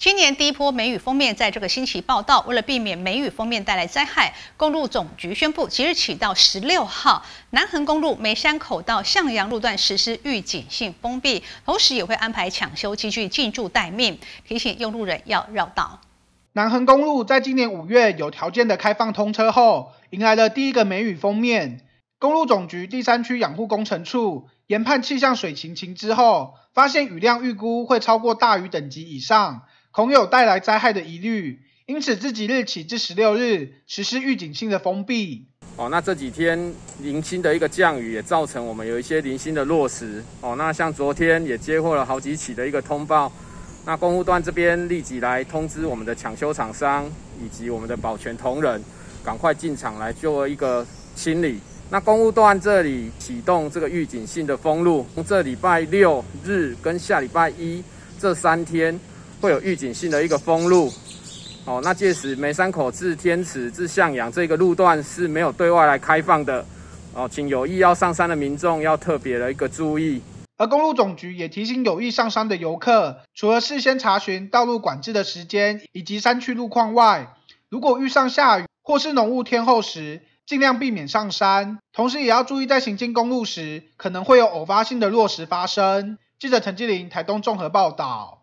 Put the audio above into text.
今年第一波梅雨封面在这个星期报道，为了避免梅雨封面带来灾害，公路总局宣布即日起到十六号，南横公路梅山口到向阳路段实施预警性封闭，同时也会安排抢修机具进驻待命，提醒用路人要绕道。南横公路在今年五月有条件的开放通车后，迎来了第一个梅雨封面。公路总局第三区养护工程处研判气象水情情之后，发现雨量预估会超过大雨等级以上。恐有带来灾害的疑虑，因此自即日起至十六日实施预警性的封闭。哦，那这几天零星的一个降雨也造成我们有一些零星的落实。哦，那像昨天也接获了好几起的一个通报，那公务段这边立即来通知我们的抢修厂商以及我们的保全同仁，赶快进场来做一个清理。那公务段这里启动这个预警性的封路，从这礼拜六日跟下礼拜一这三天。会有预警性的一个封路，哦，那届时梅山口至天池至向阳这个路段是没有对外来开放的，哦，请有意要上山的民众要特别的一个注意。而公路总局也提醒有意上山的游客，除了事先查询道路管制的时间以及山区路况外，如果遇上下雨或是浓雾天候时，尽量避免上山，同时也要注意在行经公路时可能会有偶发性的落石发生。记者陈继林台东综合报道。